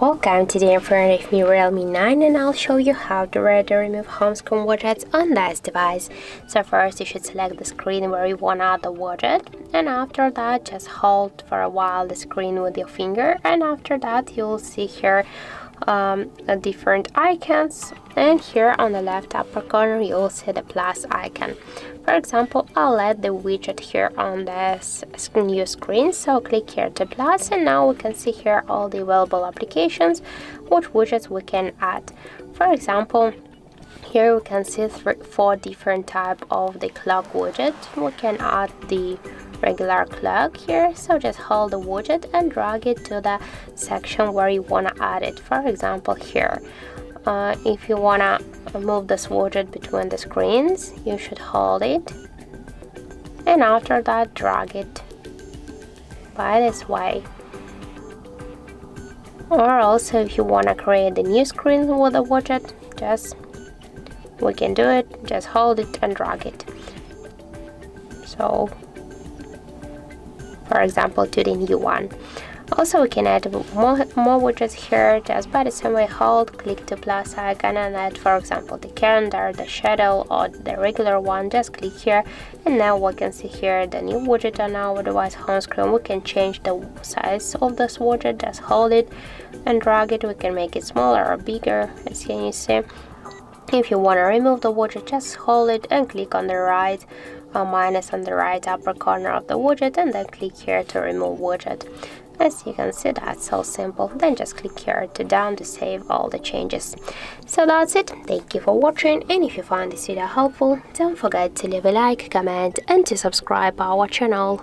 Welcome, today in front of me Realme 9 and I'll show you how to read or remove home screen widgets on this device. So first you should select the screen where you want to add the widget and after that just hold for a while the screen with your finger and after that you'll see here um, different icons. And here on the left upper corner you'll see the plus icon. For example I'll add the widget here on this new screen. So click here to plus and now we can see here all the available applications which widgets we can add. For example here we can see three, four different type of the clock widget. We can add the regular clock here. So just hold the widget and drag it to the section where you want to add it. For example here. Uh, if you want to move this widget between the screens you should hold it. And after that drag it by this way. Or also if you want to create a new screen with a widget just we can do it. Just hold it and drag it. So for example to the new one also we can add more, more widgets here just by the same way hold click the plus icon and add for example the calendar the shadow or the regular one just click here. And now we can see here the new widget on our device home screen we can change the size of this widget just hold it and drag it. We can make it smaller or bigger as you can see. If you want to remove the widget just hold it and click on the right uh, minus on the right upper corner of the widget and then click here to remove widget. As you can see that's so simple. Then just click here to down to save all the changes. So that's it. Thank you for watching and if you found this video helpful don't forget to leave a like comment and to subscribe our channel